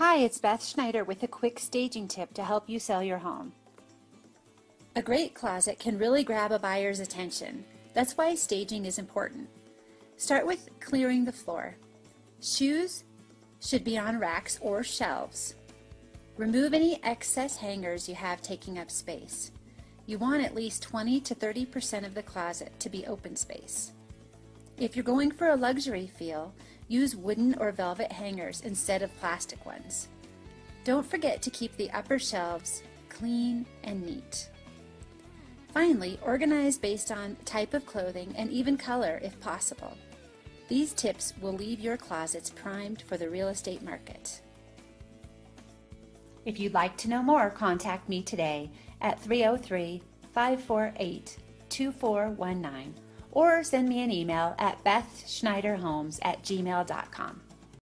Hi, it's Beth Schneider with a quick staging tip to help you sell your home. A great closet can really grab a buyer's attention. That's why staging is important. Start with clearing the floor. Shoes should be on racks or shelves. Remove any excess hangers you have taking up space. You want at least 20 to 30% of the closet to be open space. If you're going for a luxury feel, use wooden or velvet hangers instead of plastic ones. Don't forget to keep the upper shelves clean and neat. Finally, organize based on type of clothing and even color if possible. These tips will leave your closets primed for the real estate market. If you'd like to know more, contact me today at 303 548 2419 or send me an email at bethschneiderhomes at gmail.com.